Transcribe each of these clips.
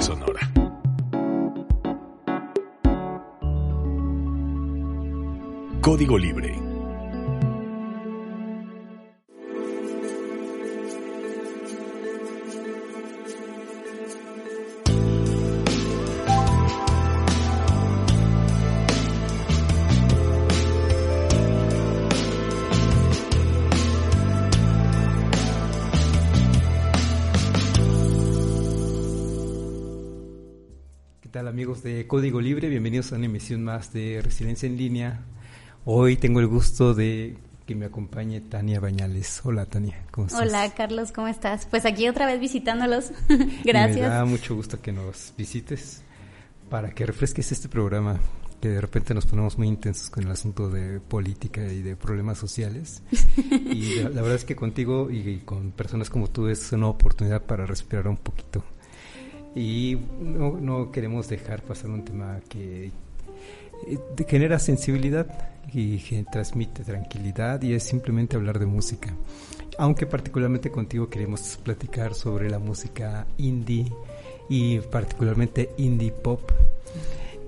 Sonora. Código Libre de Código Libre? Bienvenidos a una emisión más de Resiliencia en Línea. Hoy tengo el gusto de que me acompañe Tania Bañales. Hola Tania, ¿cómo estás? Hola Carlos, ¿cómo estás? Pues aquí otra vez visitándolos. Gracias. Me da mucho gusto que nos visites para que refresques este programa que de repente nos ponemos muy intensos con el asunto de política y de problemas sociales. y la, verdad es que contigo y con personas como tú es una oportunidad para respirar un poquito y no, no queremos dejar pasar un tema que eh, genera sensibilidad y que transmite tranquilidad y es simplemente hablar de música. Aunque particularmente contigo queremos platicar sobre la música indie y particularmente indie pop.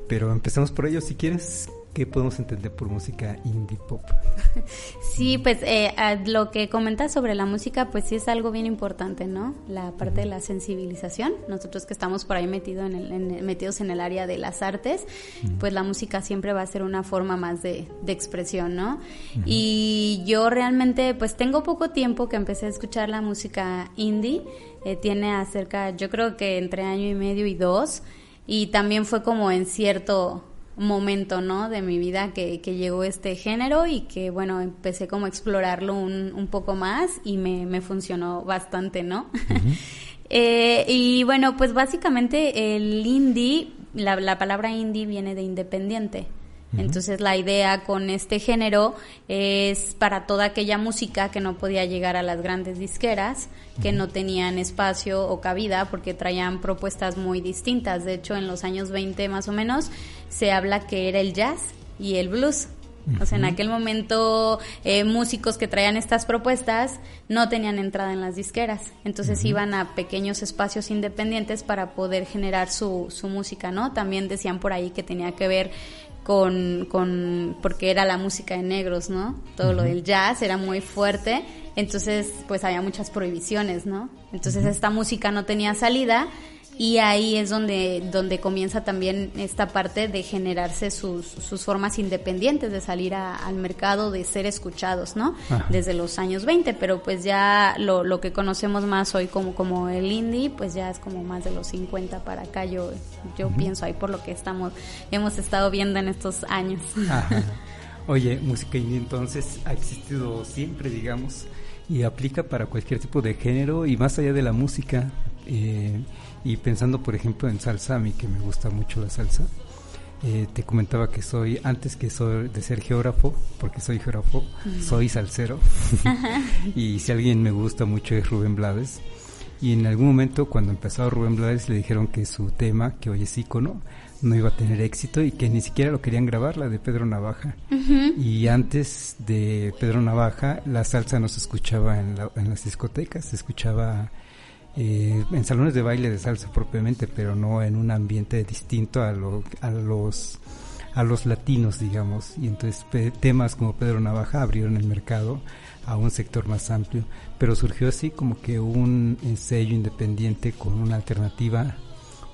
Pero empecemos por ello si quieres. ¿Qué podemos entender por música indie pop? Sí, pues eh, lo que comentas sobre la música, pues sí es algo bien importante, ¿no? La parte de la sensibilización. Nosotros que estamos por ahí metido en el, metidos en el área de las artes, pues la música siempre va a ser una forma más de, expresión, ¿no? Y yo realmente, pues tengo poco tiempo que empecé a escuchar la música indie. Eh, tiene acerca, yo creo que entre año y medio y dos. Y también fue como en cierto momento, ¿no? De mi vida que, que, llegó este género y que, bueno, empecé como a explorarlo un, un poco más y me, me funcionó bastante, ¿no? eh, y bueno, pues básicamente el indie, la, la palabra indie viene de independiente. Entonces la idea con este género es para toda aquella música que no podía llegar a las grandes disqueras, que no tenían espacio o cabida porque traían propuestas muy distintas. De hecho, en los años 20 más o menos se habla que era el jazz y el blues. O sea, en aquel momento eh, músicos que traían estas propuestas no tenían entrada en las disqueras, entonces iban a pequeños espacios independientes para poder generar su, su música, ¿no? También decían por ahí que tenía que ver con, con, porque era la música de negros, ¿no? Todo lo del jazz era muy fuerte, entonces pues había muchas prohibiciones, ¿no? Entonces esta música no tenía salida y ahí es donde, donde comienza también esta parte de generarse sus, sus formas independientes de salir al mercado, de ser escuchados, ¿no? Desde los años 20, pero pues ya lo, lo que conocemos más hoy como, como el indie, pues ya es como más de los 50 para acá, yo, yo pienso ahí por lo que estamos, hemos estado viendo en estos años. Oye, música indie entonces ha existido siempre, digamos, y aplica para cualquier tipo de género y más allá de la música. Eh, y pensando, por ejemplo, en salsa, a mí que me gusta mucho la salsa, eh, te comentaba que soy, antes que soy de ser geógrafo, porque soy geógrafo, soy salsero. y si alguien me gusta mucho es Rubén Blades. Y en algún momento, cuando empezó Rubén Blades, le dijeron que su tema, que hoy es ícono, no iba a tener éxito y que ni siquiera lo querían grabar, la de Pedro Navaja. Y antes de Pedro Navaja, la salsa no se escuchaba en, en las discotecas, se escuchaba eh, en salones de baile de salsa propiamente, pero no en un ambiente distinto a, a los a los latinos, digamos. Y entonces temas como Pedro Navaja abrieron el mercado a un sector más amplio, pero surgió así como que un sello independiente con una alternativa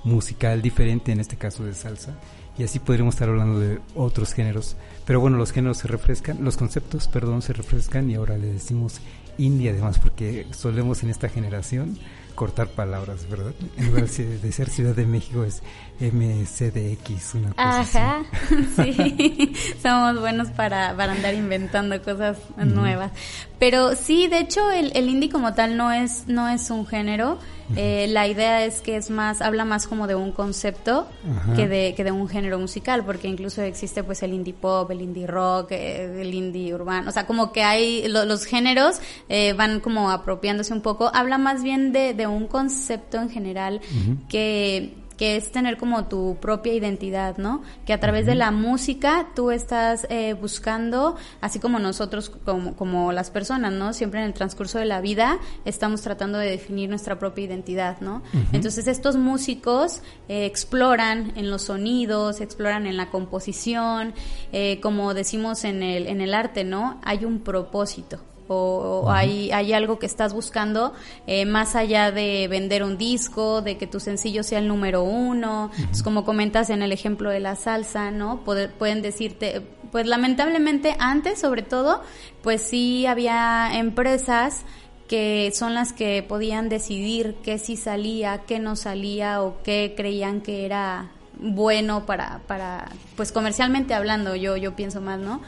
musical diferente, en este caso de salsa, y así podríamos estar hablando de otros géneros. Pero bueno, los géneros se refrescan, los conceptos, perdón, se refrescan y ahora le decimos India además, porque solemos en esta generación cortar palabras, ¿verdad? En lugar de ser Ciudad de México es MCDX, una cosa Ajá, sí, somos buenos para, para andar inventando cosas nuevas. Pero sí, de hecho, el, el indie como tal no es, no es un género, eh, la idea es que es más, habla más como de un concepto que de, que de un género musical, porque incluso existe pues el indie pop, el indie rock, eh, el indie urbano, o sea, como que hay los géneros eh, van como apropiándose un poco, habla más bien de, de un concepto en general que que es tener como tu propia identidad, ¿no? Que a través de la música tú estás eh, buscando, así como nosotros, como, como las personas, ¿no? Siempre en el transcurso de la vida estamos tratando de definir nuestra propia identidad, ¿no? Entonces estos músicos eh, exploran en los sonidos, exploran en la composición, eh, como decimos en el, en el arte, ¿no? Hay un propósito o, hay, hay, algo que estás buscando eh, más allá de vender un disco, de que tu sencillo sea el número uno, pues como comentas en el ejemplo de la salsa, ¿no? pueden decirte, pues lamentablemente antes sobre todo, pues sí había empresas que son las que podían decidir qué sí salía, qué no salía o qué creían que era bueno para, para pues comercialmente hablando, yo, yo pienso más, ¿no?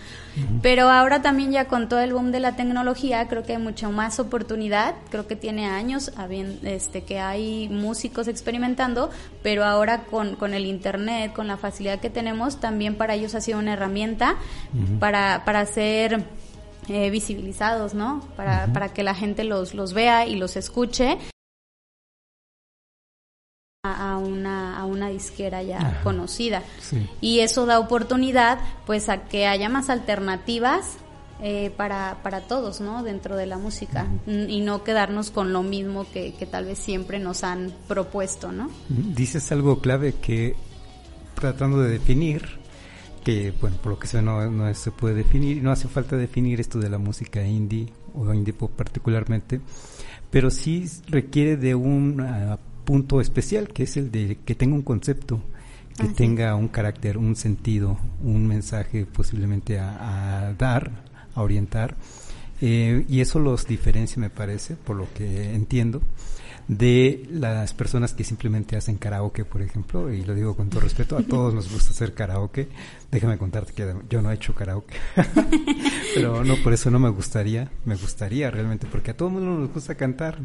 Pero ahora también ya con todo el boom de la tecnología, creo que hay mucha más oportunidad, creo que tiene años este, que hay músicos experimentando, pero ahora con, con el internet, con la facilidad que tenemos, también para ellos ha sido una herramienta para, para ser eh, visibilizados, ¿no? Para, para que la gente los, los vea y los escuche a una, a una disquera ya conocida. Y eso da oportunidad pues a que haya más alternativas eh, para, para todos, ¿no? Dentro de la música y no quedarnos con lo mismo que, tal vez siempre nos han propuesto, ¿no? Dices algo clave que tratando de definir, que bueno, por lo que sea no, no se puede definir, no hace falta definir esto de la música indie o indie pop particularmente, pero sí requiere de un punto especial, que es el de que tenga un concepto, que tenga un carácter, un sentido, un mensaje posiblemente a, dar, a orientar. Eh, y eso los diferencia, me parece, por lo que entiendo, de las personas que simplemente hacen karaoke, por ejemplo, y lo digo con todo respeto, a todos nos gusta hacer karaoke. Déjame contarte que yo no he hecho karaoke, pero no, por eso no me gustaría, me gustaría realmente, porque a todo el mundo nos gusta cantar.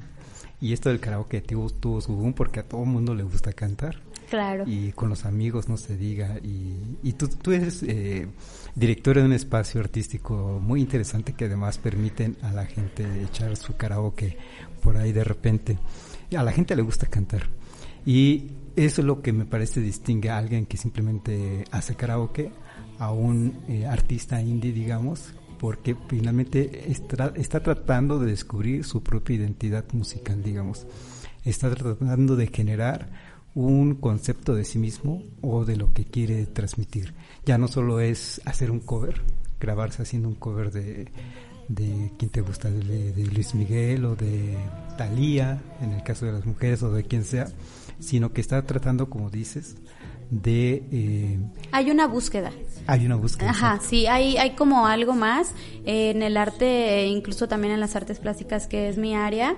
Y esto del karaoke tuvo, tuvo su boom porque a todo el mundo le gusta cantar. Claro. Y con los amigos no se diga. Y, y tú, tú eres eh, directora de un espacio artístico muy interesante que además permiten a la gente echar su karaoke por ahí de repente. Y a la gente le gusta cantar. Y eso es lo que me parece distingue a alguien que simplemente hace karaoke a un eh, artista indie, digamos, porque finalmente está, tratando de descubrir su propia identidad musical, digamos. Está tratando de generar un concepto de sí mismo o de lo que quiere transmitir. Ya no solo es hacer un cover, grabarse haciendo un cover de, de quien te gusta, de, de, Luis Miguel o de Thalía, en el caso de las mujeres o de quien sea, sino que está tratando, como dices, de... Eh, hay una búsqueda. Hay una búsqueda. Ajá, sí, hay, hay como algo más en el arte, incluso también en las artes plásticas, que es mi área.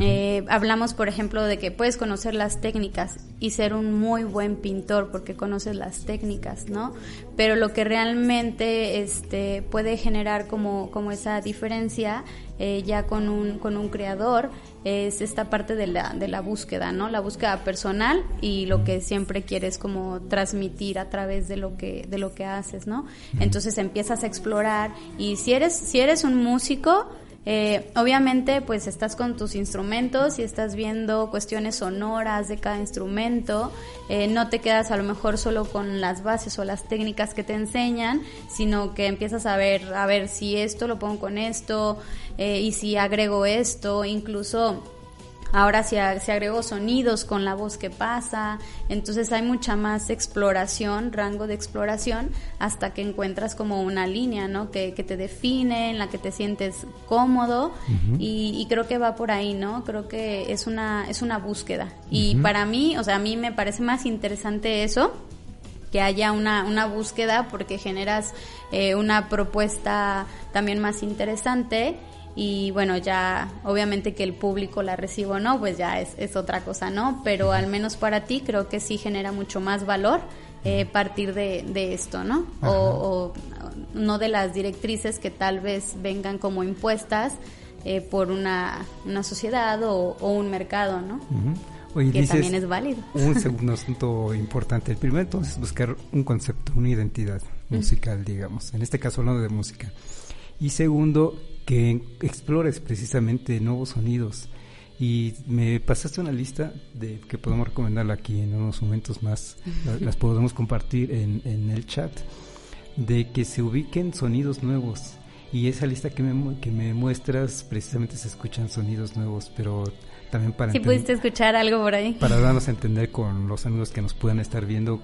Eh, hablamos, por ejemplo, de que puedes conocer las técnicas y ser un muy buen pintor porque conoces las técnicas, ¿no? Pero lo que realmente este, puede generar como, como esa diferencia eh, ya con un, con un creador es esta parte de la, de la búsqueda, ¿no? La búsqueda personal y lo que siempre quieres como transmitir a través de lo que, de lo que haces, ¿no? Entonces empiezas a explorar y si eres, si eres un músico, eh, obviamente, pues estás con tus instrumentos y estás viendo cuestiones sonoras de cada instrumento. Eh, no te quedas a lo mejor solo con las bases o las técnicas que te enseñan, sino que empiezas a ver, a ver si esto lo pongo con esto eh, y si agrego esto, incluso Ahora se, se, agregó sonidos con la voz que pasa, entonces hay mucha más exploración, rango de exploración, hasta que encuentras como una línea, ¿no? Que, te define, en la que te sientes cómodo y, creo que va por ahí, ¿no? Creo que es una, es una búsqueda. Y para mí, o sea, a mí me parece más interesante eso que haya una, una búsqueda porque generas eh, una propuesta también más interesante y bueno, ya obviamente que el público la reciba o no, pues ya es, es otra cosa, ¿no? Pero al menos para ti creo que sí genera mucho más valor eh, partir de, de, esto, ¿no? O, no de las directrices que tal vez vengan como impuestas eh, por una, una sociedad o, un mercado, ¿no? que también es válido. Un segundo asunto importante. El primero entonces buscar un concepto, una identidad musical, digamos. En este caso hablando de música. Y segundo, que explores precisamente nuevos sonidos Y me pasaste una lista de que podemos recomendarla aquí en unos momentos más. las podemos compartir en, en el chat. De que se ubiquen sonidos nuevos. Y esa lista que me, que me muestras, precisamente se escuchan sonidos nuevos, pero también para... Si pudiste escuchar algo por ahí. Para darnos a entender con los amigos que nos puedan estar viendo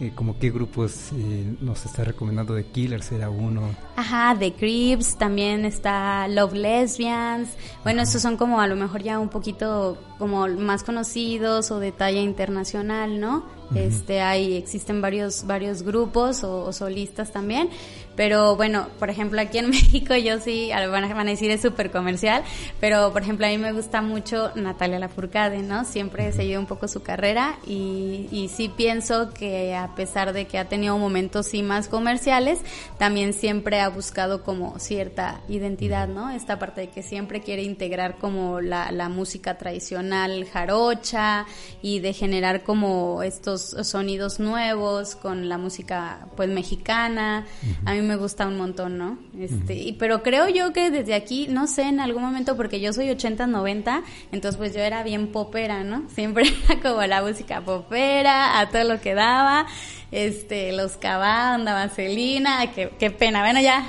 eh, como qué grupos eh, nos está recomendando de Killers era uno. Ajá, The Creeps, también está Love Lesbians. Bueno, estos son como a lo mejor ya un poquito como más conocidos o de talla internacional, ¿no? Este, hay, existen varios, varios grupos o, solistas también, pero bueno, por ejemplo, aquí en México yo sí, van a, van a decir es súper comercial, pero por ejemplo a mí me gusta mucho Natalia Lafourcade, ¿no? Siempre he seguido un poco su carrera y, y sí pienso que a pesar de que ha tenido momentos sí más comerciales, también siempre ha buscado como cierta identidad, ¿no? Esta parte de que siempre quiere integrar como la, la música tradicional jarocha y de generar como estos sonidos nuevos con la música pues mexicana. A mí me gusta un montón, ¿no? Este, y, pero creo yo que desde aquí, no sé, en algún momento, porque yo soy 80, 90, entonces pues yo era bien popera, ¿no? Siempre era como la música popera, a todo lo que daba este, los Cabanda, Vaselina, qué, qué pena, bueno ya.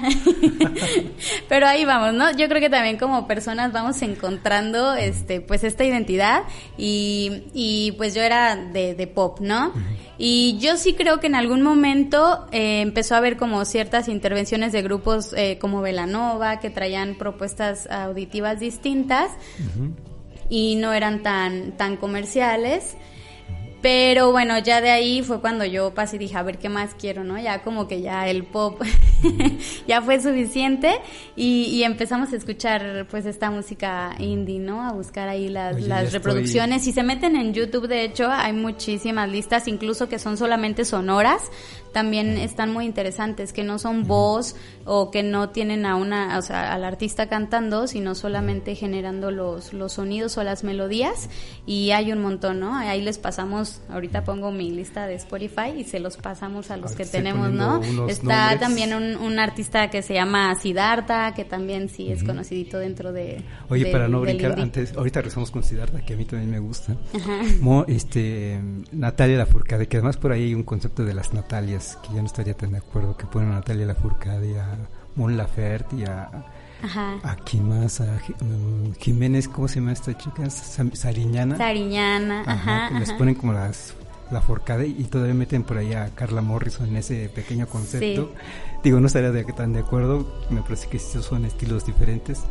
Pero ahí vamos, ¿no? Yo creo que también como personas vamos encontrando, este, pues esta identidad y, y pues yo era de, de pop, ¿no? Y yo sí creo que en algún momento eh, empezó a haber como ciertas intervenciones de grupos eh, como Velanova que traían propuestas auditivas distintas y no eran tan, tan comerciales. Pero bueno, ya de ahí fue cuando yo pasé y dije, a ver qué más quiero, ¿no? Ya como que ya el pop ya fue suficiente y, empezamos a escuchar pues esta música indie, ¿no? A buscar ahí las, las reproducciones. Si se meten en YouTube, de hecho, hay muchísimas listas, incluso que son solamente sonoras, también están muy interesantes, que no son voz o que no tienen a una, o sea, al artista cantando, sino solamente generando los, los sonidos o las melodías y hay un montón, ¿no? Ahí les pasamos, ahorita pongo mi lista de Spotify y se los pasamos a los que tenemos, ¿no? Está también un, artista que se llama Siddhartha, que también sí es conocidito dentro de... Oye, para no brincar, antes, ahorita rezamos con Siddhartha, que a mí también me gusta. este, Natalia Lafourcade, que además por ahí hay un concepto de las Natalias que ya no estaría tan de acuerdo, que ponen a Natalia Lafourcade, a Mon Laferte y a... ¿A quién más? A mm, Jiménez, ¿cómo se llama esta chica? Sariñana. Sariñana, ajá. les ponen como las la Forcade y todavía meten por ahí a Carla Morrison en ese pequeño concepto. Digo, no estaría de, tan de acuerdo, me parece que estos son estilos diferentes,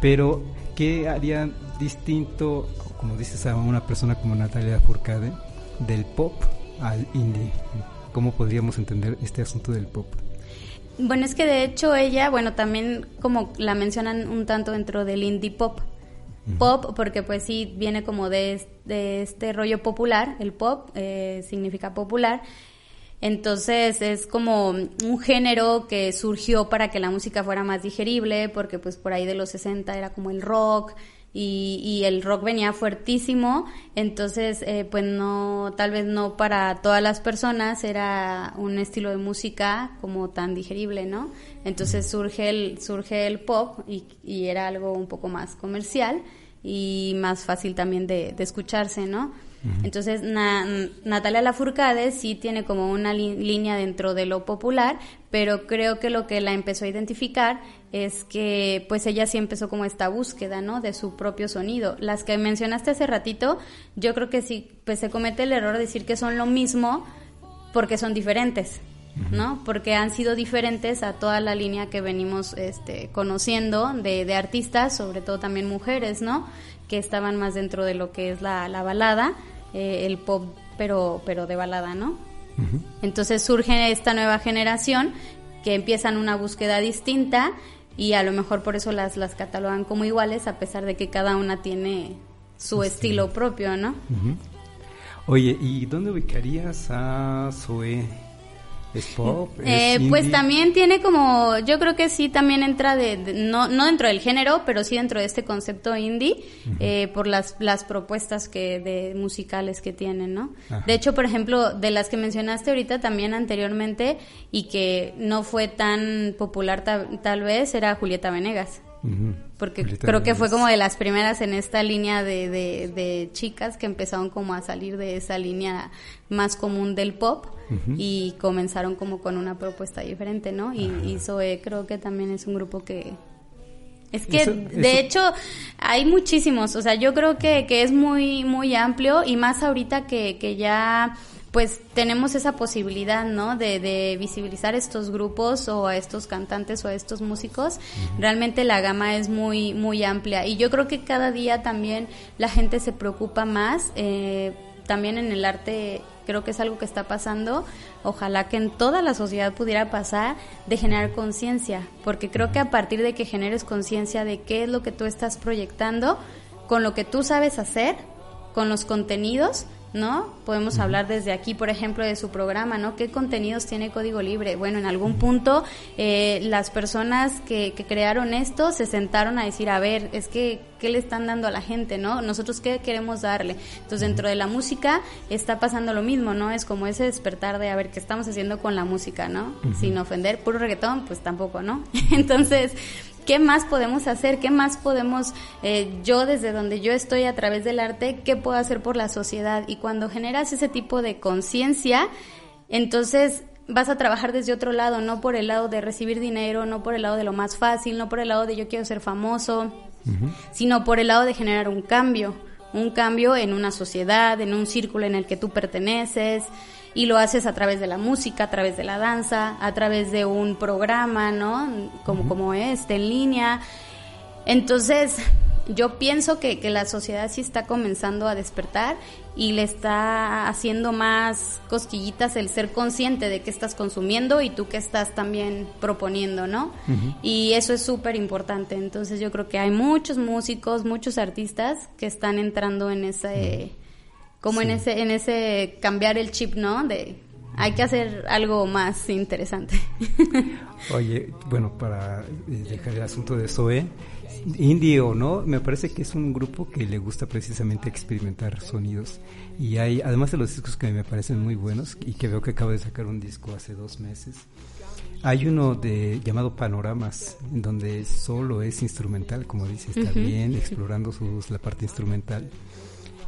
pero ¿qué haría distinto, como dices, a una persona como Natalia Forcade del pop al indie? ¿Cómo podríamos entender este asunto del pop? Bueno, es que de hecho ella, bueno, también como la mencionan un tanto dentro del indie pop. Pop, porque pues sí viene como de, de este rollo popular, el pop eh, significa popular. Entonces es como un género que surgió para que la música fuera más digerible, porque pues por ahí de los 60 era como el rock, y, y, el rock venía fuertísimo, entonces eh, pues no, tal vez no para todas las personas era un estilo de música como tan digerible, ¿no? Entonces surge el, surge el pop y, y era algo un poco más comercial y más fácil también de, de escucharse, ¿no? Entonces, Natalia Lafourcade sí tiene como una línea dentro de lo popular, pero creo que lo que la empezó a identificar es que pues ella sí empezó como esta búsqueda, ¿no? De su propio sonido. Las que mencionaste hace ratito, yo creo que sí, pues se comete el error de decir que son lo mismo porque son diferentes. ¿no? Porque han sido diferentes a toda la línea que venimos este, conociendo de, de artistas, sobre todo también mujeres, ¿no? Que estaban más dentro de lo que es la, la balada eh, el pop, pero, pero de balada, ¿no? Entonces surge esta nueva generación que empiezan una búsqueda distinta y a lo mejor por eso las, las catalogan como iguales, a pesar de que cada una tiene su estilo propio, ¿no? Oye, ¿y dónde ubicarías a Zoe? ¿Es pop? Eh, pues también tiene como, yo creo que sí también entra de, no, no dentro del género, pero sí dentro de este concepto indie, eh, por las, las propuestas que de musicales que tienen, ¿no? De hecho, por ejemplo, de las que mencionaste ahorita también anteriormente y que no fue tan popular tal vez, era Julieta Venegas Porque creo que fue como de las primeras en esta línea de, de, chicas que empezaron como a salir de esa línea más común del pop y comenzaron como con una propuesta diferente, ¿no? Y, y Zoe creo que también es un grupo que, es que, de hecho, hay muchísimos. O sea, yo creo que, que es muy, muy amplio y más ahorita que, que ya pues tenemos esa posibilidad, ¿no? De, de, visibilizar estos grupos o a estos cantantes o a estos músicos. Realmente la gama es muy, muy amplia. Y yo creo que cada día también la gente se preocupa más. Eh, también en el arte creo que es algo que está pasando. Ojalá que en toda la sociedad pudiera pasar de generar conciencia, porque creo que a partir de que generes conciencia de qué es lo que tú estás proyectando, con lo que tú sabes hacer, con los contenidos, ¿no? Podemos hablar desde aquí, por ejemplo, de su programa, ¿no? ¿Qué contenidos tiene Código Libre? Bueno, en algún punto eh, las personas que, que, crearon esto se sentaron a decir, a ver, es que, ¿qué le están dando a la gente, ¿no? Nosotros, ¿qué queremos darle? Entonces, dentro de la música está pasando lo mismo, ¿no? Es como ese despertar de, a ver, ¿qué estamos haciendo con la música, ¿no? Sin ofender, puro reggaetón, pues tampoco, ¿no? Entonces, ¿Qué más podemos hacer? ¿Qué más podemos, eh, yo desde donde yo estoy a través del arte, qué puedo hacer por la sociedad? Y cuando generas ese tipo de conciencia, entonces vas a trabajar desde otro lado, no por el lado de recibir dinero, no por el lado de lo más fácil, no por el lado de yo quiero ser famoso, sino por el lado de generar un cambio, un cambio en una sociedad, en un círculo en el que tú perteneces, y lo haces a través de la música, a través de la danza, a través de un programa, ¿no? Como, como este, en línea. Entonces, yo pienso que, que, la sociedad sí está comenzando a despertar y le está haciendo más cosquillitas el ser consciente de qué estás consumiendo y tú qué estás también proponiendo, ¿no? Y eso es súper importante. Entonces yo creo que hay muchos músicos, muchos artistas que están entrando en ese como en ese en ese cambiar el chip, ¿no? De hay que hacer algo más interesante. Oye, bueno, para eh, dejar el asunto de Zoe, indie o no, me parece que es un grupo que le gusta precisamente experimentar sonidos. Y hay, además de los discos que me parecen muy buenos y que veo que acaba de sacar un disco hace dos meses, hay uno de llamado Panoramas, en donde solo es instrumental, como dice, está bien, explorando sus, la parte instrumental.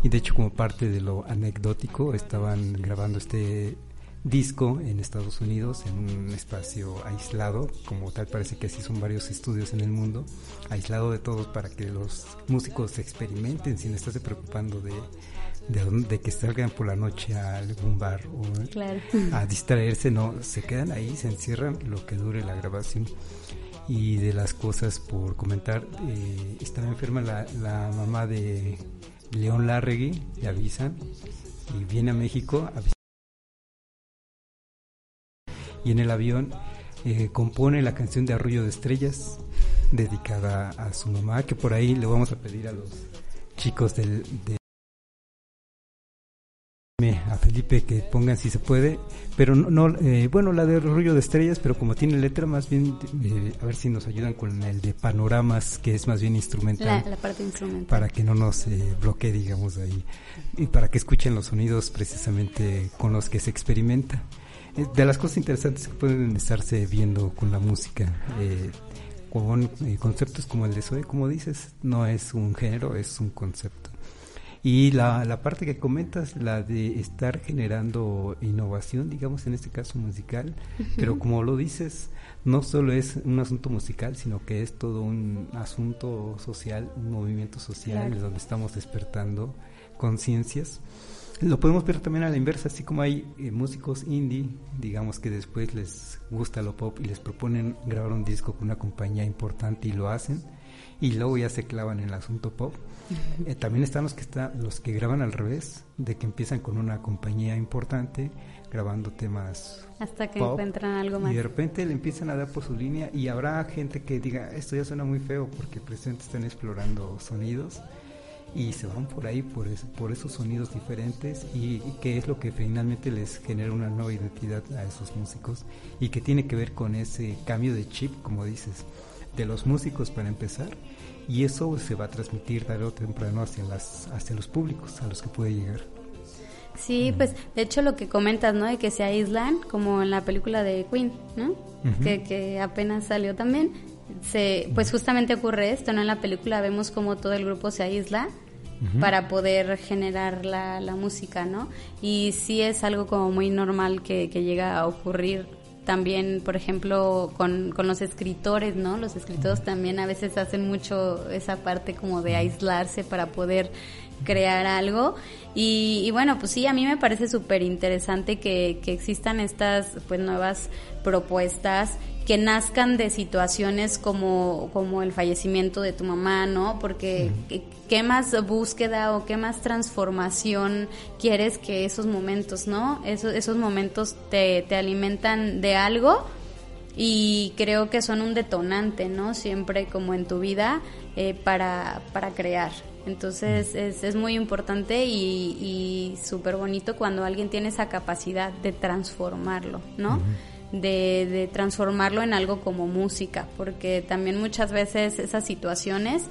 Y de hecho como parte de lo anecdótico estaban grabando este disco en Estados Unidos en un espacio aislado, como tal parece que así son varios estudios en el mundo, aislado de todos para que los músicos experimenten sin estarse preocupando de, de, que salgan por la noche a algún bar o a distraerse, no, se quedan ahí, se encierran lo que dure la grabación. Y de las cosas por comentar, eh, estaba enferma la, la mamá de León Larregui, le avisan, y viene a México a y en el avión eh, compone la canción de Arrullo de Estrellas dedicada a su mamá, que por ahí le vamos a pedir a los chicos del, a Felipe que pongan si se puede, pero no, eh, bueno, la de Rollo de Estrellas, pero como tiene letra, más bien, eh, a ver si nos ayudan con el de Panoramas, que es más bien instrumental. La, parte instrumental. Para que no nos eh, bloquee, digamos, ahí. Y para que escuchen los sonidos precisamente con los que se experimenta. De las cosas interesantes que pueden estarse viendo con la música, con conceptos como el de Zoe, como dices, no es un género, es un concepto. Y la, la parte que comentas, la de estar generando innovación, digamos en este caso musical, pero como lo dices, no solo es un asunto musical, sino que es todo un asunto social, un movimiento social donde estamos despertando conciencias. Lo podemos ver también a la inversa, así como hay eh, músicos indie, digamos que después les gusta lo pop y les proponen grabar un disco con una compañía importante y lo hacen, y luego ya se clavan en el asunto pop. Eh, también están los que están los que graban al revés, de que empiezan con una compañía importante grabando temas hasta que encuentran algo más y de repente le empiezan a dar por su línea y habrá gente que diga esto ya suena muy feo porque presente están explorando sonidos y se van por ahí por, por esos sonidos diferentes y, y que es lo que finalmente les genera una nueva identidad a esos músicos y que tiene que ver con ese cambio de chip como dices de los músicos para empezar y eso se va a transmitir tarde o temprano hacia las hacia los públicos a los que puede llegar. Sí pues de hecho lo que comentas no de que se aíslan como en la película de Queen no que, que apenas salió también. Se, pues justamente ocurre esto, ¿no? En la película vemos como todo el grupo se aísla para poder generar la, la, música, ¿no? Y sí es algo como muy normal que, que llega a ocurrir también, por ejemplo, con, con, los escritores, ¿no? Los escritores también a veces hacen mucho esa parte como de aislarse para poder crear algo. Y, y bueno, pues sí, a mí me parece súper interesante que, que existan estas pues nuevas propuestas que nazcan de situaciones como, como el fallecimiento de tu mamá, ¿no? Porque qué más búsqueda o qué más transformación quieres que esos momentos, ¿no? Esos, esos momentos te, te alimentan de algo y creo que son un detonante, ¿no? Siempre como en tu vida eh, para, para crear. Entonces es, es muy importante y, y súper bonito cuando alguien tiene esa capacidad de transformarlo, ¿no? De, transformarlo en algo como música, porque también muchas veces esas situaciones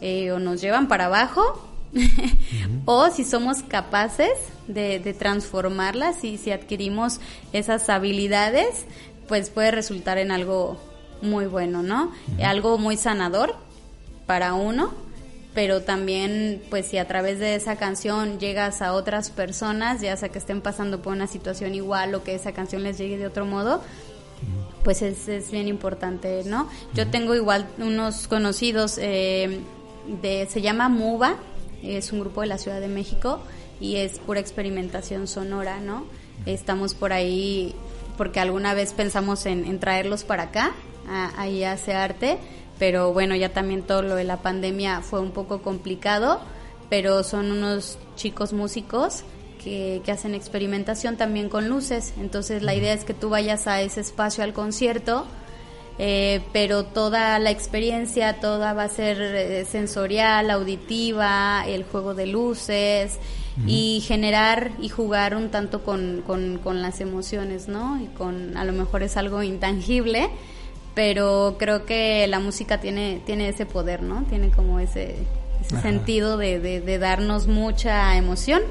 eh, o nos llevan para abajo o si somos capaces de, transformarlas y si adquirimos esas habilidades, pues puede resultar en algo muy bueno, ¿no? Algo muy sanador para uno pero también pues si a través de esa canción llegas a otras personas, ya sea que estén pasando por una situación igual o que esa canción les llegue de otro modo, pues es, es bien importante, ¿no? Yo tengo igual unos conocidos, eh, de, se llama MUBA, es un grupo de la Ciudad de México y es pura experimentación sonora, ¿no? Estamos por ahí porque alguna vez pensamos en, en traerlos para acá, ahí hace arte, pero bueno, ya también todo lo de la pandemia fue un poco complicado, pero son unos chicos músicos que, hacen experimentación también con luces, entonces la idea es que tú vayas a ese espacio al concierto, eh, pero toda la experiencia, toda va a ser eh, sensorial, auditiva, el juego de luces y generar y jugar un tanto con, con, con, las emociones, ¿no? Y con, a lo mejor es algo intangible, pero creo que la música tiene, tiene ese poder, ¿no? Tiene como ese, sentido de, de, darnos mucha emoción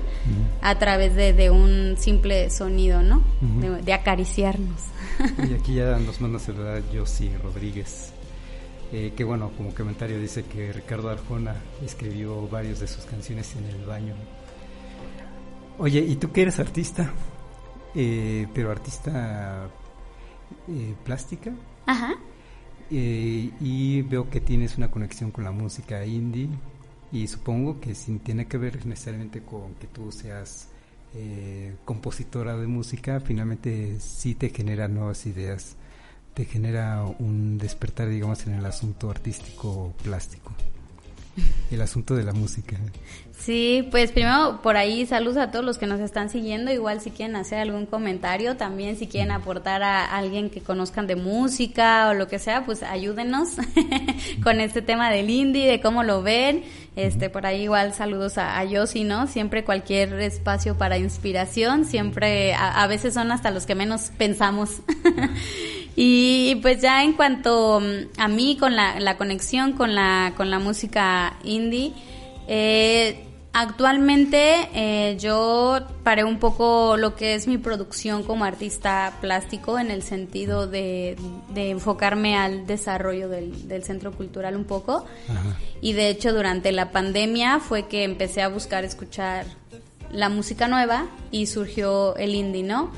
a través de, un simple sonido, ¿no? de, acariciarnos. Y aquí ya nos manda saludar Josie Rodríguez. Eh, que bueno, como comentario dice que Ricardo Arjona escribió varios de sus canciones en el baño. Oye, ¿y tú que eres artista? Eh, pero artista eh, plástica. Ajá. Eh, y veo que tienes una conexión con la música indie y supongo que sin tiene que ver necesariamente con que tú seas eh, compositora de música, finalmente sí te genera nuevas ideas, te genera un despertar, digamos, en el asunto artístico plástico el asunto de la música. Sí, pues primero por ahí saludos a todos los que nos están siguiendo. Igual si quieren hacer algún comentario, también si quieren aportar a alguien que conozcan de música o lo que sea, pues ayúdenos con este tema del indie, de cómo lo ven. Este, por ahí igual saludos a, a Yossi, ¿no? Siempre cualquier espacio para inspiración, siempre a, a veces son hasta los que menos pensamos. Y pues ya en cuanto mm, a mí con la, la conexión con la, con la música indie, eh, actualmente eh, yo paré un poco lo que es mi producción como artista plástico en el sentido de, de enfocarme al desarrollo del, del, centro cultural un poco. Y de hecho durante la pandemia fue que empecé a buscar escuchar la música nueva y surgió el indie, ¿no?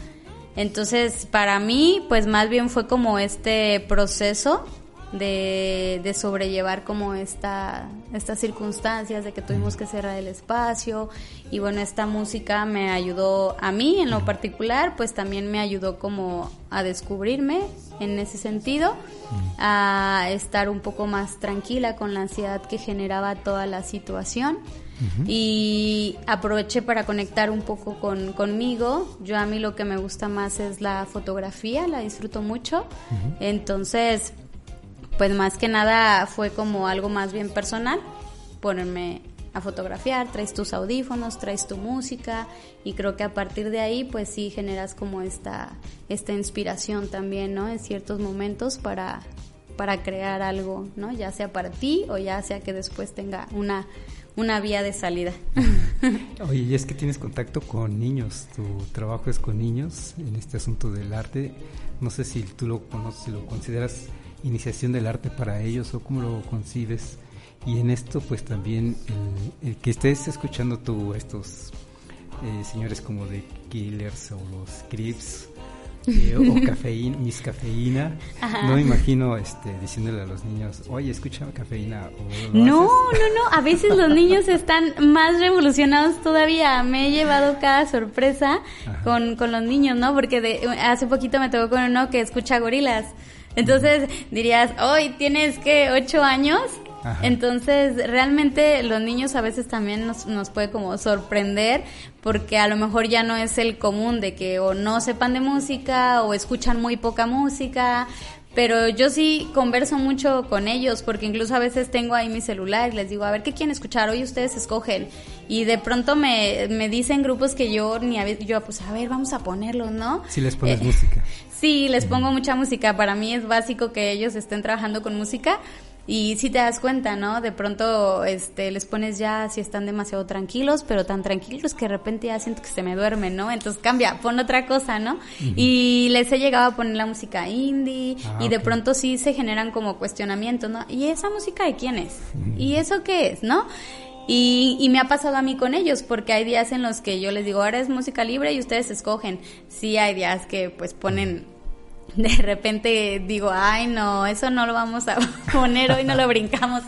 Entonces, para mí, pues más bien fue como este proceso de, de sobrellevar como esta, estas circunstancias de que tuvimos que cerrar el espacio. Y bueno, esta música me ayudó a mí en lo particular, pues también me ayudó como a descubrirme en ese sentido, a estar un poco más tranquila con la ansiedad que generaba toda la situación y aproveché para conectar un poco con, conmigo. Yo a mí lo que me gusta más es la fotografía, la disfruto mucho. Entonces, pues más que nada fue como algo más bien personal, ponerme a fotografiar, traes tus audífonos, traes tu música y creo que a partir de ahí pues sí generas como esta, esta inspiración también, ¿no? En ciertos momentos para, para crear algo, ¿no? Ya sea para ti o ya sea que después tenga una una vía de salida. Oye, y es que tienes contacto con niños, tu trabajo es con niños en este asunto del arte. No sé si tú lo conoces, si lo consideras iniciación del arte para ellos o cómo lo concibes. Y en esto, pues también el, que estés escuchando tú estos eh, señores como The Killers o los Crips eh, o cafeína, mis cafeína, no me imagino este, diciéndole a los niños, oye, escucha cafeína. no, no, no, a veces los niños están más revolucionados todavía. Me he llevado cada sorpresa con, con, los niños, ¿no? Porque de, hace poquito me tocó con uno que escucha gorilas. Entonces dirías, hoy tienes que ocho años entonces, realmente los niños a veces también nos, nos puede como sorprender porque a lo mejor ya no es el común de que o no sepan de música o escuchan muy poca música, pero yo sí converso mucho con ellos porque incluso a veces tengo ahí mi celular y les digo, a ver, ¿qué quieren escuchar? Hoy ustedes escogen. Y de pronto me, me dicen grupos que yo ni a yo pues a ver, vamos a ponerlos, ¿no? Si les pones eh, música. Sí, les pongo mucha música. Para mí es básico que ellos estén trabajando con música y si te das cuenta, ¿no? De pronto este, les pones ya si están demasiado tranquilos, pero tan tranquilos que de repente ya siento que se me duermen, ¿no? Entonces cambia, pon otra cosa, ¿no? Y les he llegado a poner la música indie ah, y de pronto sí se generan como cuestionamientos, ¿no? ¿Y esa música de quién es? ¿Y eso qué es, no? Y, y, me ha pasado a mí con ellos, porque hay días en los que yo les digo, ahora es música libre y ustedes escogen. Sí, hay días que pues ponen de repente digo, ay no, eso no lo vamos a poner, hoy no lo brincamos.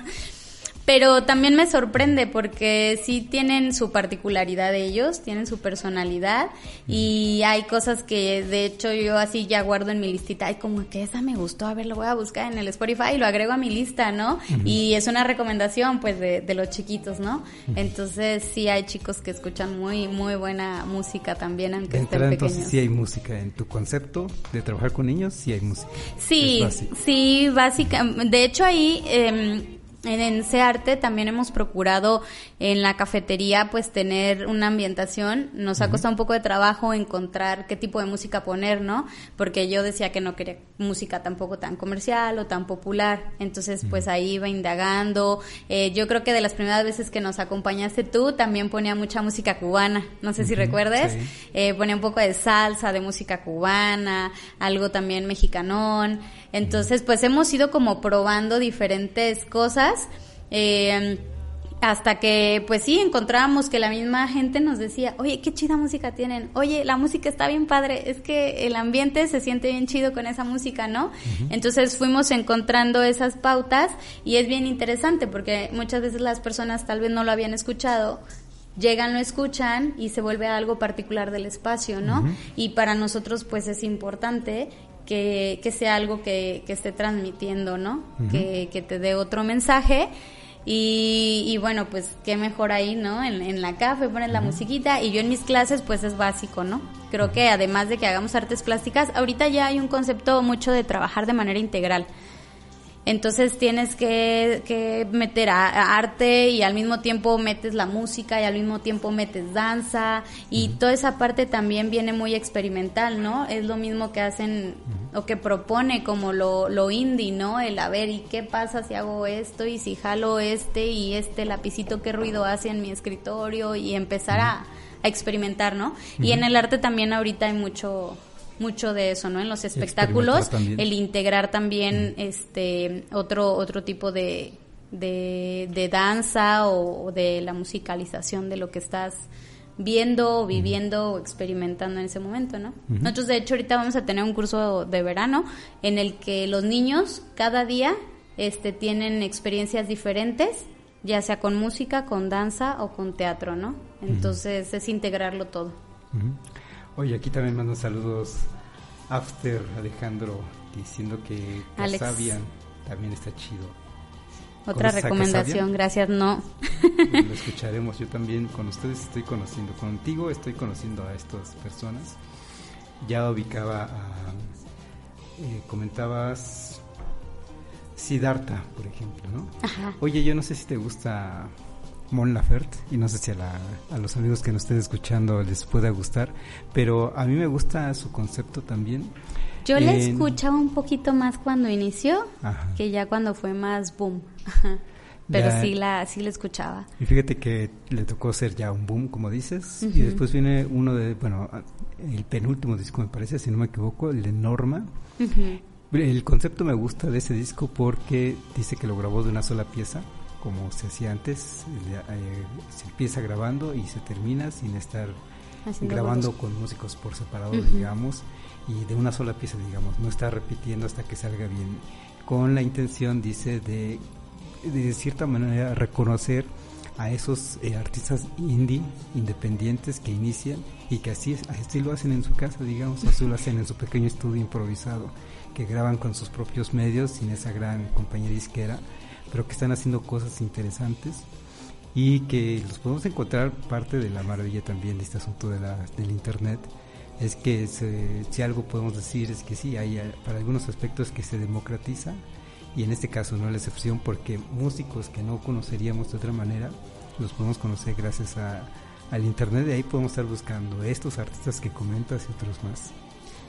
Pero también me sorprende porque sí tienen su particularidad ellos, tienen su personalidad y hay cosas que de hecho yo así ya guardo en mi listita. Ay, como que esa me gustó, a ver, lo voy a buscar en el Spotify y lo agrego a mi lista, ¿no? Y es una recomendación pues de, de los chiquitos, ¿no? Entonces sí hay chicos que escuchan muy, muy buena música también, aunque estén pequeños. Entonces sí hay música en tu concepto de trabajar con niños, sí hay música. Sí, sí, básica. De hecho ahí... Eh, en arte también hemos procurado en la cafetería pues tener una ambientación. Nos ha costado un poco de trabajo encontrar qué tipo de música poner, ¿no? Porque yo decía que no quería música tampoco tan comercial o tan popular. Entonces pues ahí iba indagando. Eh, yo creo que de las primeras veces que nos acompañaste tú también ponía mucha música cubana. No sé si recuerdes. Eh, ponía un poco de salsa, de música cubana, algo también mexicanón. Entonces, pues hemos ido como probando diferentes cosas. Eh, hasta que, pues sí, encontrábamos que la misma gente nos decía, oye, qué chida música tienen, oye, la música está bien padre, es que el ambiente se siente bien chido con esa música, ¿no? Entonces fuimos encontrando esas pautas y es bien interesante porque muchas veces las personas tal vez no lo habían escuchado, llegan, lo escuchan y se vuelve algo particular del espacio, ¿no? Y para nosotros pues es importante que, que sea algo que, que, esté transmitiendo, ¿no? que, que, te dé otro mensaje. Y, y, bueno, pues qué mejor ahí, ¿no? En, en la café pones la musiquita y yo en mis clases pues es básico, ¿no? Creo que además de que hagamos artes plásticas, ahorita ya hay un concepto mucho de trabajar de manera integral. Entonces tienes que, meter arte y al mismo tiempo metes la música y al mismo tiempo metes danza. Y toda esa parte también viene muy experimental, ¿no? Es lo mismo que hacen o que propone como lo, lo indie, ¿no? El a ver, ¿y qué pasa si hago esto y si jalo este y este lapicito qué ruido hace en mi escritorio y empezar a, a experimentar, ¿no? Y en el arte también ahorita hay mucho mucho de eso, ¿no? En los espectáculos, el integrar también este otro otro tipo de, de, danza o, de la musicalización de lo que estás viendo, viviendo o experimentando en ese momento, ¿no? Nosotros de hecho ahorita vamos a tener un curso de verano en el que los niños cada día este tienen experiencias diferentes, ya sea con música, con danza o con teatro, ¿no? Entonces es integrarlo todo. Oye, aquí también mando saludos After Alejandro diciendo que Casabian también está chido. Otra recomendación, gracias, no. Lo escucharemos, yo también con ustedes estoy conociendo, contigo estoy conociendo a estas personas. Ya ubicaba a, eh, comentabas Siddhartha, por ejemplo, ¿no? Oye, yo no sé si te gusta Mon Laferte y no sé si a, los amigos que nos estén escuchando les pueda gustar, pero a mí me gusta su concepto también. Yo le escuchaba un poquito más cuando inició que ya cuando fue más boom. Pero sí la sí le escuchaba. Y fíjate que le tocó ser ya un boom, como dices, y después viene uno de, bueno, el penúltimo disco me parece, si no me equivoco, el de Norma. El concepto me gusta de ese disco porque dice que lo grabó de una sola pieza, como se hacía antes. Eh, se empieza grabando y se termina sin estar grabando con músicos por separado, digamos, y de una sola pieza, digamos, no está repitiendo hasta que salga bien, con la intención, dice, de de cierta manera reconocer a esos eh, artistas indie independientes que inician y que así, así lo hacen en su casa, digamos, así lo hacen en su pequeño estudio improvisado, que graban con sus propios medios sin esa gran compañía disquera, pero que están haciendo cosas interesantes y que los podemos encontrar parte de la maravilla también de este asunto de la, del internet es que si algo podemos decir es que sí hay para algunos aspectos que se democratiza y en este caso no es la excepción porque músicos que no conoceríamos de otra manera los podemos conocer gracias a, al internet y ahí podemos estar buscando estos artistas que comentas y otros más.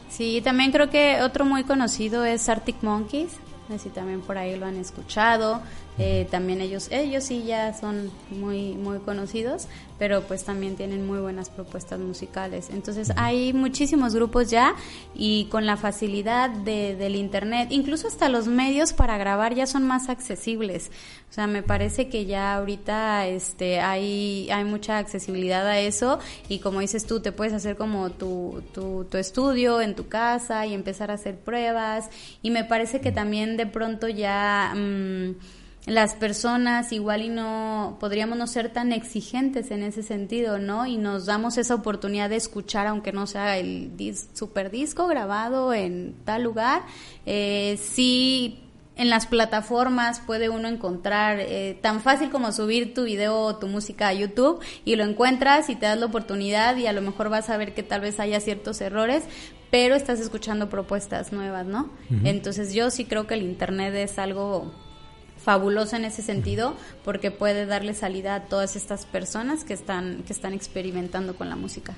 Sí, también creo que otro muy conocido es Arctic Monkeys, así también por ahí lo han escuchado. Eh, también ellos, ellos sí ya son muy, muy conocidos, pero pues también tienen muy buenas propuestas musicales. Entonces hay muchísimos grupos ya y con la facilidad de, del internet, incluso hasta los medios para grabar ya son más accesibles. O sea, me parece que ya ahorita este, hay, hay mucha accesibilidad a eso y como dices tú, te puedes hacer como tu, tu, tu estudio en tu casa y empezar a hacer pruebas y me parece que también de pronto ya... Mmm, las personas igual y no podríamos no ser tan exigentes en ese sentido, ¿no? Y nos damos esa oportunidad de escuchar, aunque no sea el super disco grabado en tal lugar, eh, sí en las plataformas puede uno encontrar eh, tan fácil como subir tu video o tu música a YouTube y lo encuentras y te das la oportunidad y a lo mejor vas a ver que tal vez haya ciertos errores, pero estás escuchando propuestas nuevas, ¿no? Entonces yo sí creo que el Internet es algo fabuloso en ese sentido porque puede darle salida a todas estas personas que están que están experimentando con la música.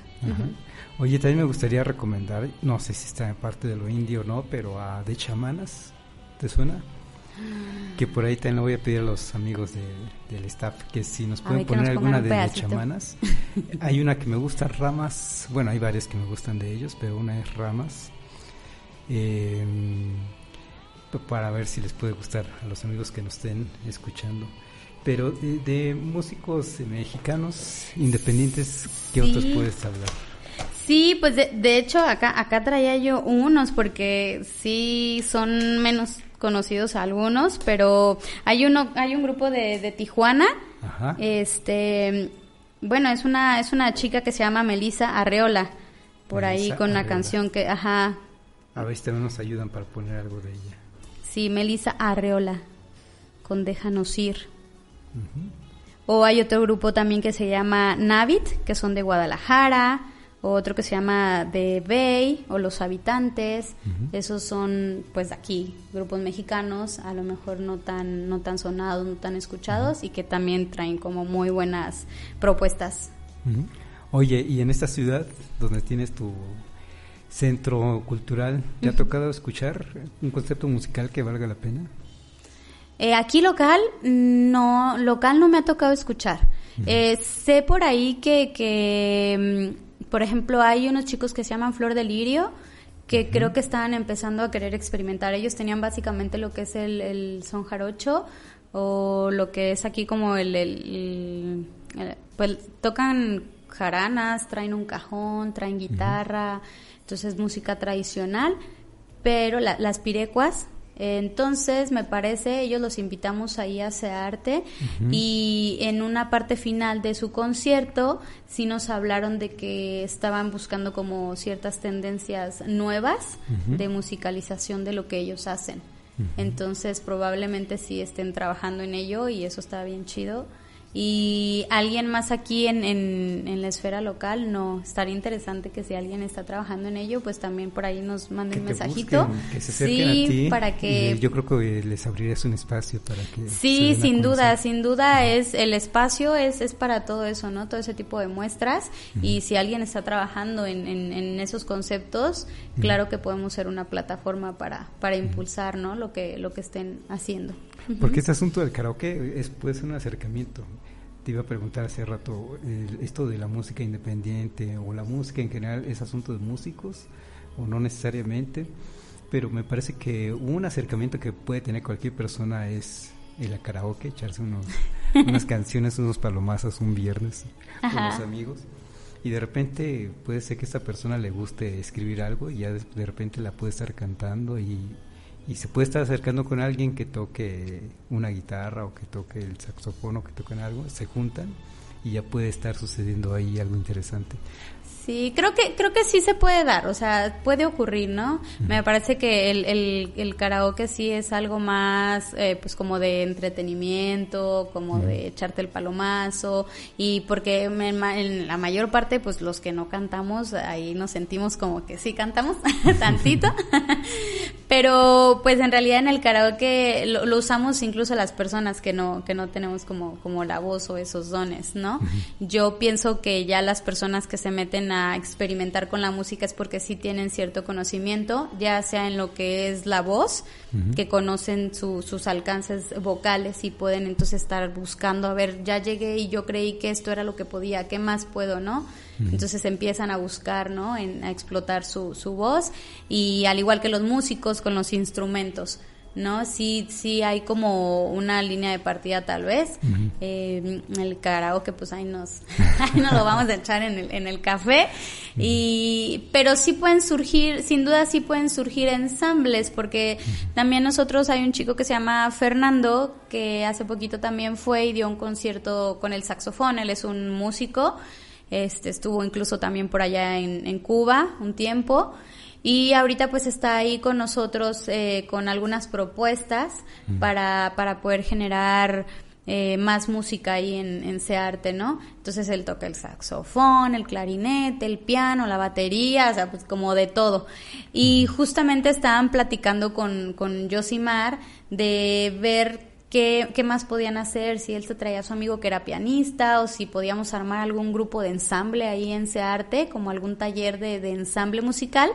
Oye, también me gustaría recomendar, no sé si está en parte de lo indio o no, pero a De Chamanas, ¿te suena? Que por ahí también le voy a pedir a los amigos del staff que si nos pueden poner alguna de, de Chamanas. hay una que me gusta, Ramas, bueno, hay varias que me gustan de ellos, pero una es Ramas. Eh, para ver si les puede gustar a los amigos que nos estén escuchando. Pero de, músicos mexicanos independientes, ¿qué otros puedes hablar? Sí, pues de, hecho acá acá traía yo unos porque sí son menos conocidos algunos, pero hay uno hay un grupo de, de Tijuana, este, bueno es una es una chica que se llama Melissa Arreola, por ahí con una canción que, ajá. A ver si también nos ayudan para poner algo de ella. Sí, Melissa Arreola, con Déjanos ir. O hay otro grupo también que se llama Navit, que son de Guadalajara. otro que se llama The Bay o Los Habitantes. Esos son, pues, aquí, grupos mexicanos, a lo mejor no tan, no tan sonados, no tan escuchados y que también traen como muy buenas propuestas. Oye, y en esta ciudad donde tienes tu centro cultural. ¿Te ha tocado escuchar un concepto musical que valga la pena? Eh, aquí local, no, local no me ha tocado escuchar. Eh, sé por ahí que, que, mm, por ejemplo, hay unos chicos que se llaman Flor de Lirio, que creo que estaban empezando a querer experimentar. Ellos tenían básicamente lo que es el, el son jarocho o lo que es aquí como el, el, pues tocan jaranas, traen un cajón, traen guitarra entonces música tradicional, pero las pirecuas, entonces, me parece, ellos los invitamos ahí a hacer arte y en una parte final de su concierto sí nos hablaron de que estaban buscando como ciertas tendencias nuevas de musicalización de lo que ellos hacen. Entonces, probablemente sí estén trabajando en ello y eso está bien chido y alguien más aquí en, en, la esfera local, no, estaría interesante que si alguien está trabajando en ello, pues también por ahí nos manden un mensajito. que se acerquen sí, a ti para que... yo creo que les abrirías un espacio para que... Sí, sin duda, sin duda es el espacio es, es para todo eso, ¿no? Todo ese tipo de muestras y si alguien está trabajando en, en, esos conceptos, claro que podemos ser una plataforma para, para impulsar, ¿no? Lo que, lo que estén haciendo. Porque este asunto del karaoke es, puede ser un acercamiento. Te iba a preguntar hace rato, esto de la música independiente o la música en general, ¿es asunto de músicos o no necesariamente? pero me parece que un acercamiento que puede tener cualquier persona es el karaoke, echarse unos, unas canciones, unos palomazos un viernes con los amigos. Y de repente puede ser que a esta persona le guste escribir algo y ya de, repente la puede estar cantando y, y se puede estar acercando con alguien que toque una guitarra o que toque el saxofón o que toquen algo, se juntan y ya puede estar sucediendo ahí algo interesante. Sí, creo que, creo que sí se puede dar, o sea, puede ocurrir, ¿no? Me parece que el, el, el, karaoke sí es algo más, eh, pues como de entretenimiento, como de echarte el palomazo, y porque en, la mayor parte, pues los que no cantamos, ahí nos sentimos como que sí cantamos, tantito, pero pues en realidad en el karaoke lo, lo, usamos incluso las personas que no, que no tenemos como, como la voz o esos dones, ¿no? Yo pienso que ya las personas que se meten a experimentar con la música es porque sí tienen cierto conocimiento, ya sea en lo que es la voz, que conocen sus alcances vocales y pueden entonces estar buscando, a ver, ya llegué y yo creí que esto era lo que podía, ¿qué más puedo, no? Entonces empiezan a buscar, ¿no? En, a explotar su, su voz y al igual que los músicos con los instrumentos. ¿No? Sí, sí hay como una línea de partida tal vez. eh, el karaoke, pues ahí nos, ahí nos lo vamos a echar en el, en el café. Y, pero sí pueden surgir, sin duda sí pueden surgir ensambles, porque también nosotros hay un chico que se llama Fernando, que hace poquito también fue y dio un concierto con el saxofón, él es un músico. Este, estuvo incluso también por allá en, en Cuba un tiempo y ahorita pues está ahí con nosotros eh, con algunas propuestas para, para poder generar eh, más música ahí en, en Searte, ¿no? Entonces él toca el saxofón, el clarinete, el piano, la batería, o sea, pues como de todo. Y justamente estaban platicando con, con Josimar de ver qué, qué más podían hacer, si él se traía a su amigo que era pianista o si podíamos armar algún grupo de ensamble ahí en Searte, como algún taller de, de ensamble musical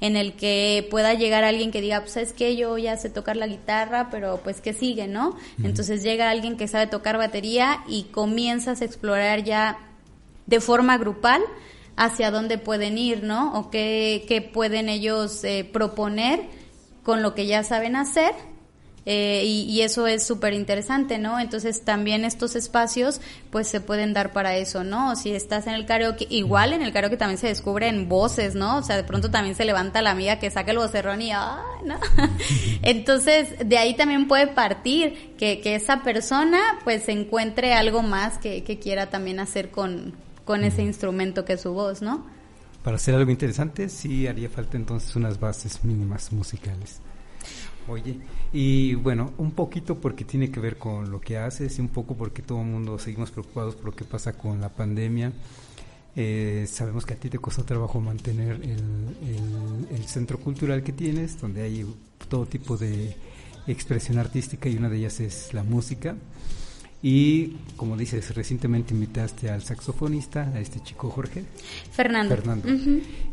en el que pueda llegar alguien que diga, pues es que yo ya sé tocar la guitarra, pero pues que sigue, ¿no? Entonces llega alguien que sabe tocar batería y comienzas a explorar ya de forma grupal hacia dónde pueden ir, ¿no? O qué, qué pueden ellos eh, proponer con lo que ya saben hacer eh, y, eso es súper interesante, ¿no? Entonces también estos espacios pues se pueden dar para eso, ¿no? Si estás en el karaoke, igual en el karaoke también se descubren voces, ¿no? O sea, de pronto también se levanta la amiga que saca el vocerrón y ¡ay, no! Entonces de ahí también puede partir que, que esa persona pues encuentre algo más que, que quiera también hacer con, con ese instrumento que es su voz, ¿no? Para hacer algo interesante sí haría falta entonces unas bases mínimas musicales. Oye, y bueno, un poquito porque tiene que ver con lo que haces y un poco porque todo el mundo seguimos preocupados por lo que pasa con la pandemia. Eh, sabemos que a ti te costó trabajo mantener el, el, centro cultural que tienes, donde hay todo tipo de expresión artística y una de ellas es la música. Y como dices, recientemente invitaste al saxofonista, a este chico Jorge. Fernando. Fernando.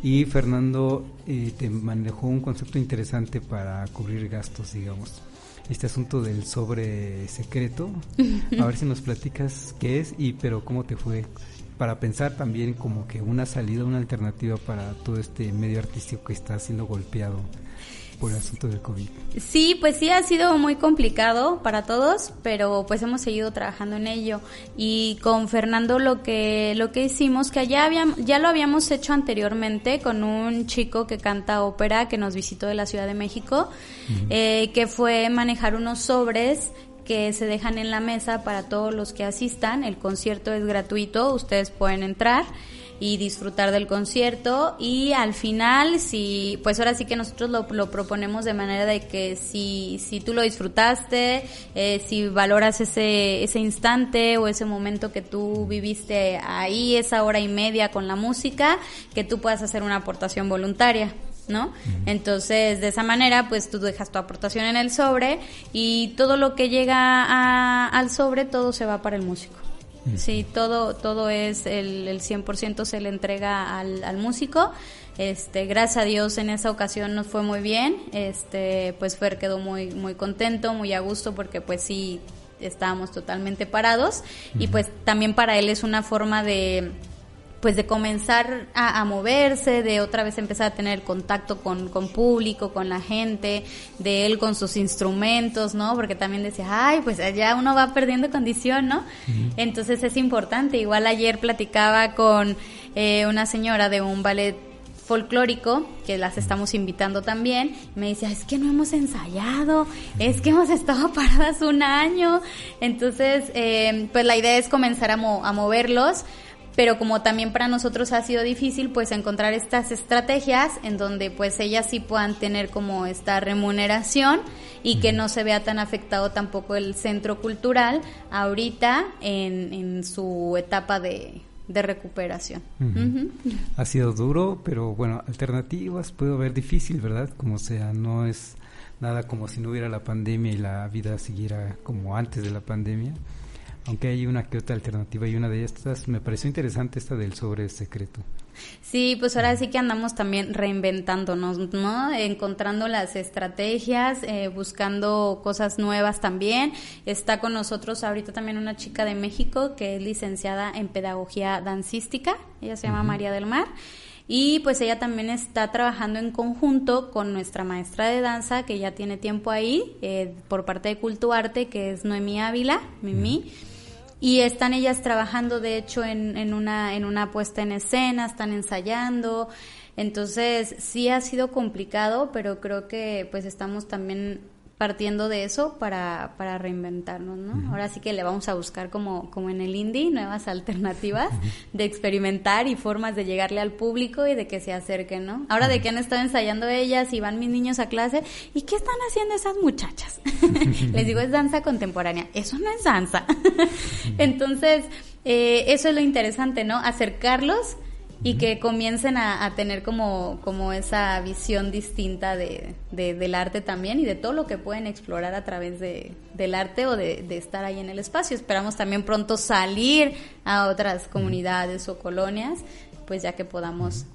Y Fernando eh, te manejó un concepto interesante para cubrir gastos, digamos. Este asunto del sobre secreto. A ver si nos platicas qué es y pero cómo te fue para pensar también como que una salida, una alternativa para todo este medio artístico que está siendo golpeado por el asunto del COVID. Sí, pues sí ha sido muy complicado para todos, pero pues hemos seguido trabajando en ello y con Fernando lo que lo que hicimos que ya habíamos, ya lo habíamos hecho anteriormente con un chico que canta ópera que nos visitó de la Ciudad de México, eh, que fue manejar unos sobres que se dejan en la mesa para todos los que asistan. El concierto es gratuito, ustedes pueden entrar y disfrutar del concierto y al final si pues ahora sí que nosotros lo, lo proponemos de manera de que si, si tú lo disfrutaste eh, si valoras ese, ese instante o ese momento que tú viviste ahí esa hora y media con la música que tú puedas hacer una aportación voluntaria ¿no? Entonces, de esa manera, pues tú dejas tu aportación en el sobre y todo lo que llega a, al sobre, todo se va para el músico. Sí, todo, todo es, el, el 100% se le entrega al, al músico. Este, gracias a Dios en esa ocasión nos fue muy bien. Este, pues Fer quedó muy, muy contento, muy a gusto porque pues sí estábamos totalmente parados y pues también para él es una forma de pues de comenzar a, moverse, de otra vez empezar a tener contacto con, con público, con la gente, de él con sus instrumentos, ¿no? Porque también decía, ay, pues ya uno va perdiendo condición, ¿no? Entonces es importante. Igual ayer platicaba con eh, una señora de un ballet folclórico, que las estamos invitando también, me dice, es que no hemos ensayado, es que hemos estado paradas un año, entonces, eh, pues la idea es comenzar a, a moverlos, pero como también para nosotros ha sido difícil pues encontrar estas estrategias en donde pues ellas sí puedan tener como esta remuneración y que no se vea tan afectado tampoco el centro cultural ahorita en, en su etapa de, de recuperación. Ha sido duro, pero bueno, alternativas puede haber difícil, ¿verdad? Como sea, no es nada como si no hubiera la pandemia y la vida siguiera como antes de la pandemia aunque hay una que otra alternativa y una de estas me pareció interesante esta del sobre secreto. Sí, pues ahora sí que andamos también reinventándonos, ¿no? Encontrando las estrategias, eh, buscando cosas nuevas también. Está con nosotros ahorita también una chica de México que es licenciada en pedagogía dancística, ella se llama María del Mar. Y pues ella también está trabajando en conjunto con nuestra maestra de danza, que ya tiene tiempo ahí, eh, por parte de Cultuarte, que es Noemí Ávila, Mimi y están ellas trabajando de hecho en, en, una, en una puesta en escena, están ensayando. Entonces sí ha sido complicado, pero creo que pues estamos también partiendo de eso para, para reinventarnos, ¿no? Ahora sí que le vamos a buscar como, como en el indie nuevas alternativas de experimentar y formas de llegarle al público y de que se acerquen, ¿no? Ahora de que han estado ensayando ellas y van mis niños a clase, ¿y qué están haciendo esas muchachas? Les digo, es danza contemporánea. Eso no es danza. Entonces, eh, eso es lo interesante, ¿no? Acercarlos y que comiencen a, tener como, como esa visión distinta de, del arte también y de todo lo que pueden explorar a través de, del arte o de, estar ahí en el espacio. Esperamos también pronto salir a otras comunidades o colonias, pues ya que podamos...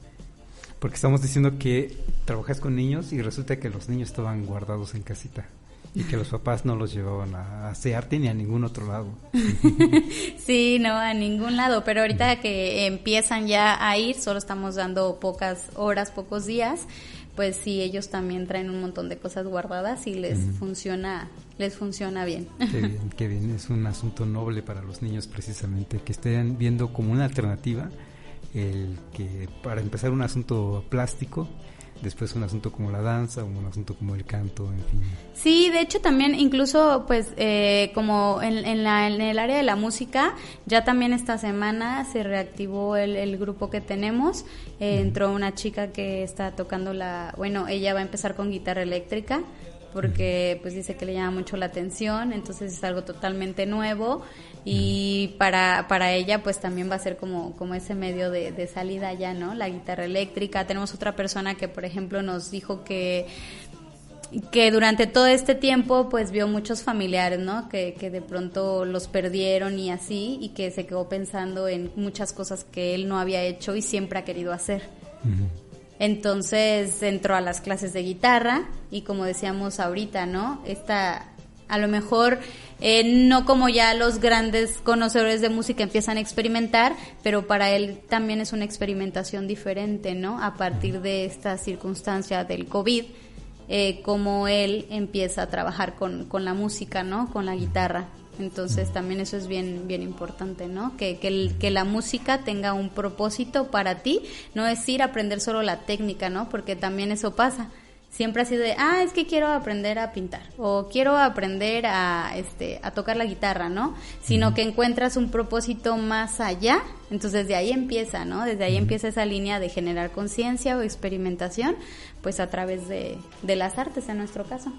Porque estamos diciendo que trabajas con niños y resulta que los niños estaban guardados en casita y que los papás no los llevaban a, hacer arte ni a ningún otro lado. sí, no, a ningún lado, pero ahorita que empiezan ya a ir, solo estamos dando pocas horas, pocos días, pues sí, ellos también traen un montón de cosas guardadas y les funciona les funciona bien. Qué bien, qué bien, es un asunto noble para los niños precisamente, que estén viendo como una alternativa el que para empezar un asunto plástico después un asunto como la danza un asunto como el canto, en fin. Sí, de hecho también incluso pues eh, como en, en, la, en, el área de la música, ya también esta semana se reactivó el, el grupo que tenemos, eh, entró una chica que está tocando la, bueno, ella va a empezar con guitarra eléctrica porque pues dice que le llama mucho la atención, entonces es algo totalmente nuevo y para, para ella pues también va a ser como, como ese medio de, de salida ya, ¿no? La guitarra eléctrica. Tenemos otra persona que por ejemplo nos dijo que que durante todo este tiempo pues vio muchos familiares, ¿no? Que, que, de pronto los perdieron y así, y que se quedó pensando en muchas cosas que él no había hecho y siempre ha querido hacer. Entonces entró a las clases de guitarra y como decíamos ahorita, ¿no? Esta, a lo mejor eh, no como ya los grandes conocedores de música empiezan a experimentar, pero para él también es una experimentación diferente, ¿no? A partir de esta circunstancia del COVID, eh, como él empieza a trabajar con, con la música, ¿no? Con la guitarra. Entonces también eso es bien, bien importante, ¿no? Que, que, que, la música tenga un propósito para ti, no es ir a aprender solo la técnica, ¿no? Porque también eso pasa. Siempre ha sido de, ah, es que quiero aprender a pintar o quiero aprender a, este, a tocar la guitarra, ¿no? Sino que encuentras un propósito más allá, entonces de ahí empieza, ¿no? Desde ahí empieza esa línea de generar conciencia o experimentación, pues a través de, de las artes en nuestro caso.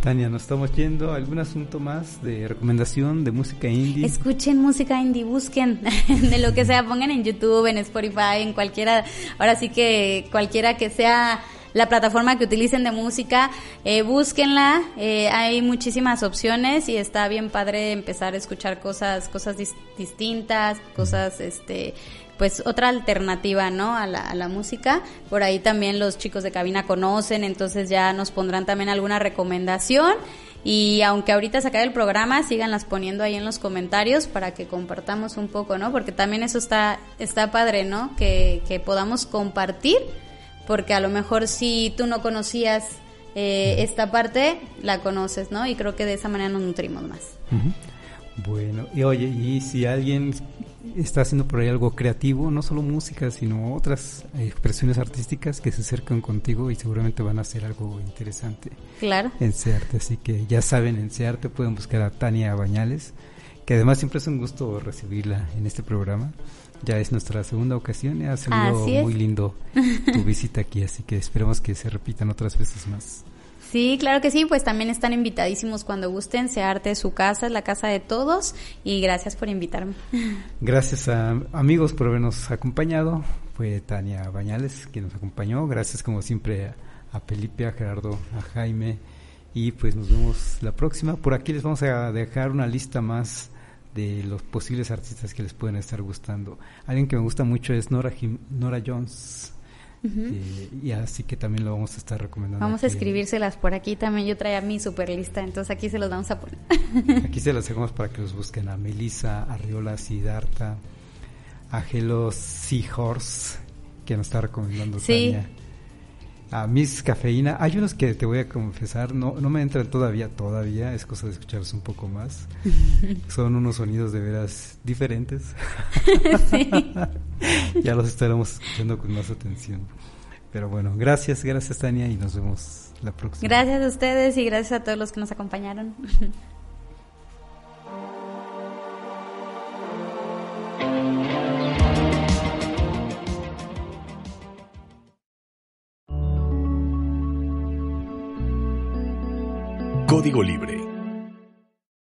Tania, nos estamos yendo. ¿Algún asunto más de recomendación de música indie? Escuchen música indie, busquen de lo que sea, pongan en YouTube, en Spotify, en cualquiera, ahora sí que cualquiera que sea la plataforma que utilicen de música, eh, búsquenla, eh, hay muchísimas opciones y está bien padre empezar a escuchar cosas, cosas distintas, cosas, este, pues otra alternativa, ¿no? A la, a la música. Por ahí también los chicos de cabina conocen, entonces ya nos pondrán también alguna recomendación. Y aunque ahorita se acabe el programa, síganlas poniendo ahí en los comentarios para que compartamos un poco, ¿no? Porque también eso está, está padre, ¿no? Que, que podamos compartir, porque a lo mejor si tú no conocías eh, esta parte, la conoces, ¿no? Y creo que de esa manera nos nutrimos más. Bueno, y oye, y si alguien está haciendo por ahí algo creativo, no solo música, sino otras expresiones artísticas que se acercan contigo y seguramente van a hacer algo interesante. Claro. En Searte, así que ya saben, en Searte pueden buscar a Tania Bañales, que además siempre es un gusto recibirla en este programa. Ya es nuestra segunda ocasión y ha sido muy lindo tu visita aquí, así que esperemos que se repitan otras veces más. Sí, claro que sí, pues también están invitadísimos cuando gusten. Searte su casa, es la casa de todos y gracias por invitarme. Gracias a amigos por habernos acompañado. Fue Tania Bañales quien nos acompañó. Gracias como siempre a, Felipe, a Gerardo, a Jaime y pues nos vemos la próxima. Por aquí les vamos a dejar una lista más de los posibles artistas que les pueden estar gustando. Alguien que me gusta mucho es Nora, Nora Jones y, así que también lo vamos a estar recomendando. Vamos a escribírselas por aquí también. Yo traía mi super lista, entonces aquí se los vamos a poner. aquí se las dejamos para que los busquen a Melissa, Arriola, Siddhartha, a Hello Seahorse, que nos está recomendando sí. Tania a Miss Cafeína. Hay unos que te voy a confesar, no, no me entran todavía, todavía, es cosa de escucharlos un poco más. Son unos sonidos de veras diferentes. ya los estaremos escuchando con más atención. Pero bueno, gracias, gracias Tania y nos vemos la próxima. Gracias a ustedes y gracias a todos los que nos acompañaron. Código Libre